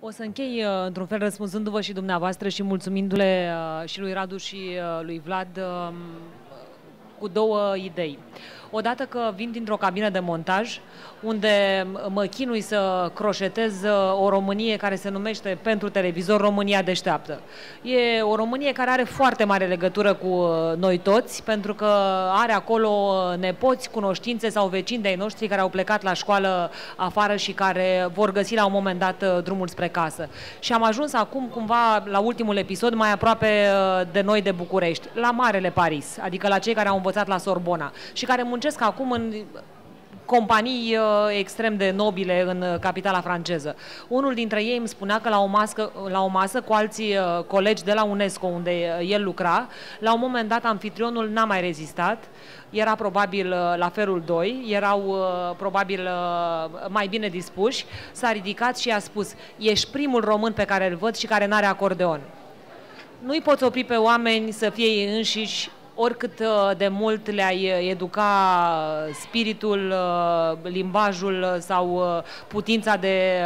O să închei uh, într-un fel răspunzându-vă și dumneavoastră și mulțumindu-le uh, și lui Radu și uh, lui Vlad um, cu două idei. Odată că vin dintr-o cabină de montaj, unde mă chinui să croșetez o Românie care se numește pentru televizor România deșteaptă. E o Românie care are foarte mare legătură cu uh, noi toți, pentru că are acolo uh, nepoți, cunoștințe sau vecini de-ai noștri care au plecat la școală afară și care vor găsi la un moment dat uh, drumul spre casă. Și am ajuns acum cumva la ultimul episod mai aproape de noi de București, la Marele Paris, adică la cei care au învățat la Sorbona și care muncesc acum în companii uh, extrem de nobile în uh, capitala franceză. Unul dintre ei îmi spunea că la o, mască, la o masă cu alții uh, colegi de la UNESCO, unde el lucra, la un moment dat amfitrionul n-a mai rezistat, era probabil la felul 2, erau probabil mai bine dispuși, s-a ridicat și a spus, ești primul român pe care îl văd și care n-are acordeon. Nu-i poți opri pe oameni să fie ei înșiși oricât uh, de mult le-ai uh, educa spiritul, uh, limbajul sau putința de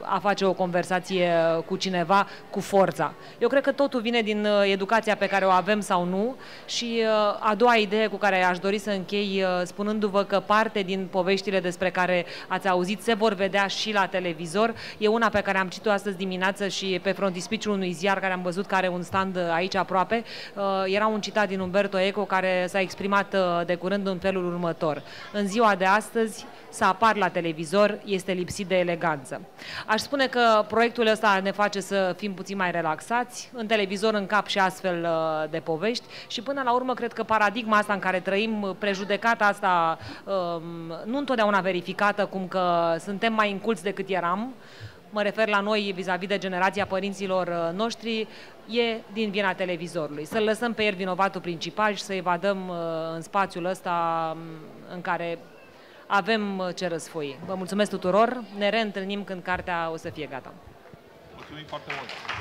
a face o conversație cu cineva cu forța. Eu cred că totul vine din educația pe care o avem sau nu și a doua idee cu care aș dori să închei spunându-vă că parte din poveștile despre care ați auzit se vor vedea și la televizor. E una pe care am citit-o astăzi dimineață și pe frontispiciul unui ziar care am văzut că are un stand aici aproape. Era un citat din Umberto Umberto Eco, care s-a exprimat uh, de curând în felul următor. În ziua de astăzi, să apar la televizor este lipsit de eleganță. Aș spune că proiectul ăsta ne face să fim puțin mai relaxați, în televizor în cap și astfel uh, de povești și până la urmă cred că paradigma asta în care trăim, prejudecata asta um, nu întotdeauna verificată, cum că suntem mai inculți decât eram, mă refer la noi vis-a-vis -vis de generația părinților uh, noștri, e din vina televizorului. Să-l lăsăm pe el vinovatul principal și să evadăm uh, în spațiul ăsta um, în care avem uh, ce răsfoi. Vă mulțumesc tuturor, ne reîntâlnim când cartea o să fie gata. Mulțumim foarte mult!